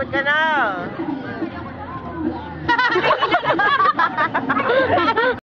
the canal.